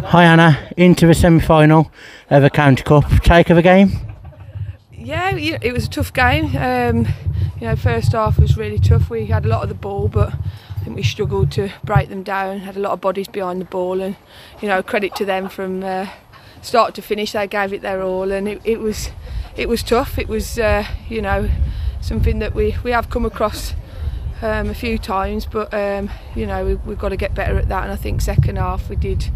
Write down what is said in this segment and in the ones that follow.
Hi Anna, into the semi-final of the County Cup. Take of the game? Yeah, it was a tough game. Um, you know, first half was really tough. We had a lot of the ball, but I think we struggled to break them down. Had a lot of bodies behind the ball, and you know, credit to them from uh, start to finish. They gave it their all, and it, it was it was tough. It was uh, you know something that we we have come across um, a few times, but um, you know we, we've got to get better at that. And I think second half we did.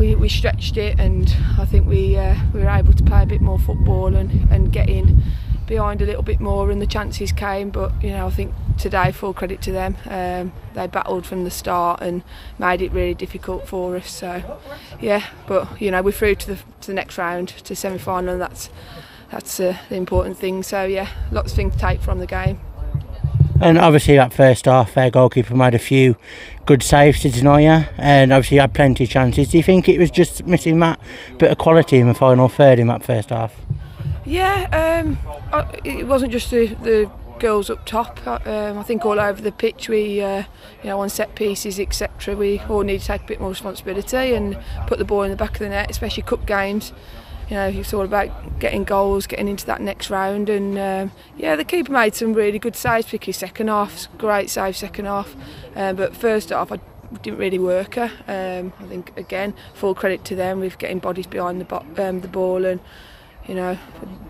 we, we stretched it and I think we uh, we were able to play a bit more football and, and get in behind a little bit more and the chances came but you know I think today full credit to them um, they battled from the start and made it really difficult for us so yeah but you know we're through to the to the next round to semi-final and that's that's uh, the important thing so yeah lots of things to take from the game. And obviously, that first half, their goalkeeper made a few good saves to deny you, and obviously had plenty of chances. Do you think it was just missing that bit of quality in the final third in that first half? Yeah, um, it wasn't just the, the girls up top. Um, I think all over the pitch, we, uh, you know, on set pieces, etc. We all need to take a bit more responsibility and put the ball in the back of the net, especially cup games you know, it's all about getting goals, getting into that next round. And um, yeah, the keeper made some really good saves, particularly second half. Great save second half. Um, but first half, I didn't really work her. Um, I think again, full credit to them with getting bodies behind the, bo um, the ball and you know,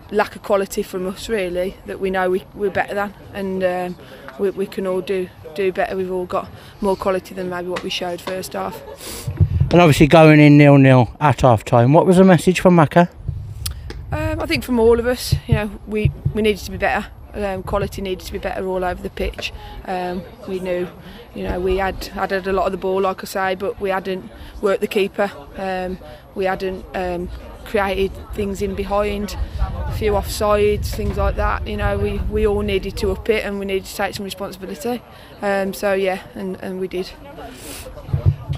lack of quality from us really that we know we, we're better than, and um, we, we can all do do better. We've all got more quality than maybe what we showed first half. And obviously going in nil-nil at half time, what was the message from Macca? Um, I think from all of us, you know, we, we needed to be better. Um, quality needed to be better all over the pitch. Um, we knew, you know, we had had a lot of the ball, like I say, but we hadn't worked the keeper. Um, we hadn't um, created things in behind, a few offsides, things like that. You know, we, we all needed to up it and we needed to take some responsibility. Um, so yeah, and, and we did.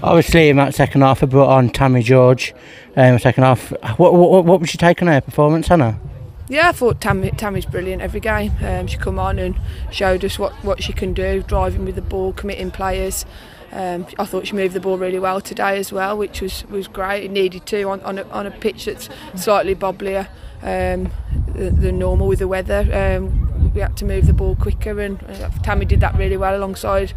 Obviously, in that second half, I brought on Tammy George. Um, second half, what, what, what was she taking her performance, Anna? Yeah, I thought Tammy, Tammy's brilliant every game. Um, she come on and showed us what, what she can do, driving with the ball, committing players. Um, I thought she moved the ball really well today as well, which was, was great. It needed to on, on, a, on a pitch that's slightly bobblier um, than normal with the weather. Um, we had to move the ball quicker and uh, Tammy did that really well alongside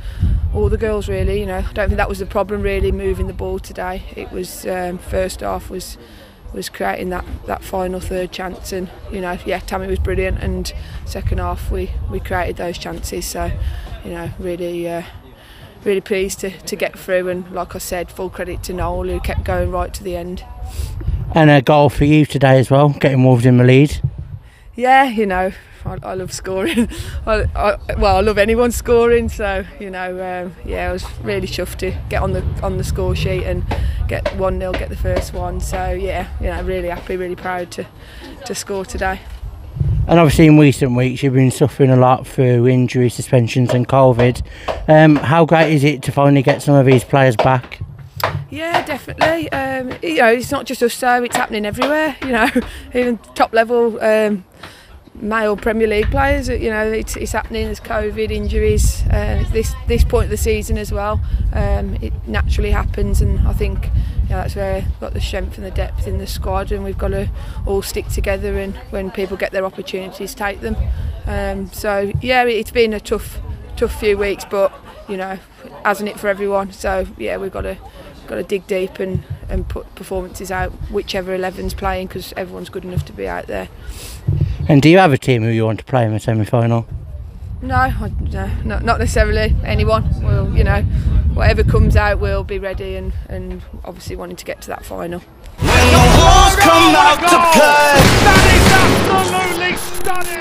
all the girls really you know. I don't think that was the problem really moving the ball today. It was um, first half was was creating that that final third chance and you know yeah Tammy was brilliant and second half we we created those chances. So you know really uh, really pleased to, to get through and like I said full credit to Knowle who kept going right to the end. And a goal for you today as well getting Wolves in the lead. Yeah you know I, I love scoring. I, I, well, I love anyone scoring. So you know, um, yeah, I was really chuffed to get on the on the score sheet and get one 0 get the first one. So yeah, you know, really happy, really proud to to score today. And obviously, in recent weeks, you've been suffering a lot through injury, suspensions, and COVID. Um, how great is it to finally get some of these players back? Yeah, definitely. Um, you know, it's not just us, so it's happening everywhere. You know, even top level. Um, male Premier League players. You know, it's, it's happening. There's COVID injuries. Uh, this this point of the season as well. Um, it naturally happens, and I think that's where we've got the strength and the depth in the squad, and we've got to all stick together. And when people get their opportunities, take them. Um, so yeah, it's been a tough tough few weeks, but you know, hasn't it for everyone? So yeah, we've got to got to dig deep and, and put performances out, whichever 11's playing, because everyone's good enough to be out there. And do you have a team who you want to play in the semi-final? No, no, not, not necessarily. Anyone. We'll, you know, whatever comes out, we'll be ready and, and obviously wanting to get to that final. When the come out to play, that is absolutely stunning.